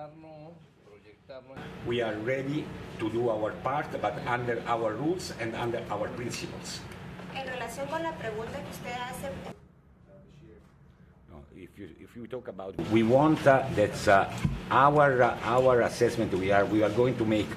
imaginarnos, proyectarnos. We are ready to do our part, but under our rules and under our principles. En relación con la pregunta que usted hace, No, If you, if you talk about, we want uh, that uh, our uh, our assessment we are we are going to make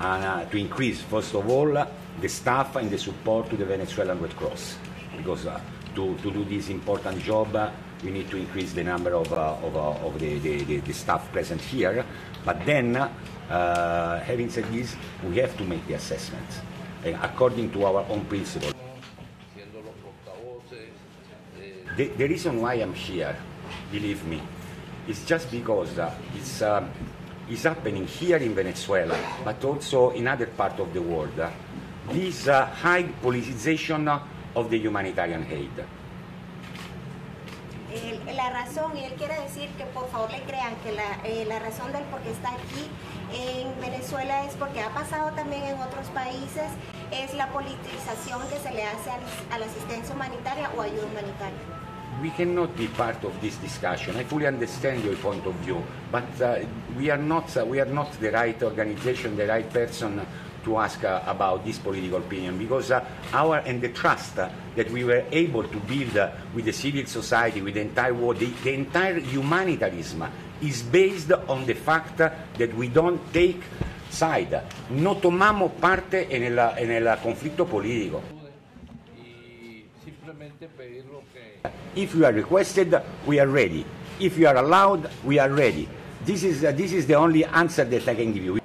uh, to increase first of all uh, the staff and the support to the Venezuelan Red Cross because uh, to, to do this important job uh, we need to increase the number of uh, of, uh, of the, the, the, staff present here but then uh, having said this we have to make the assessments uh, according to our own principle siendo los portavoces, eh, The, the reason why I'm here, believe me, is just because uh, it's, um, it's happening here in Venezuela, but also in other parts of the world. uh, this uh, high politicization of the humanitarian aid. el- la razón, y él quiere decir que por favor le crean que la, eh, la razón del por qué está aquí en Venezuela es porque ha pasado también en otros países, es la politización que se le hace al- a la asistencia humanitaria o ayuda humanitaria. We cannot be part of this discussion. I fully understand your point of view, but uh, we are not uh, we are not the right organization, the right person to ask uh, about this political opinion because uh, our and the trust uh, that we were able to build with the civil society, with the entire world, the, the entire humanitarism is based on the fact that we don't take side. No tomamos parte en el, en el conflicto político. If you are requested, we are ready. If you are allowed, we are ready. This is, uh, this is the only answer that I can give you.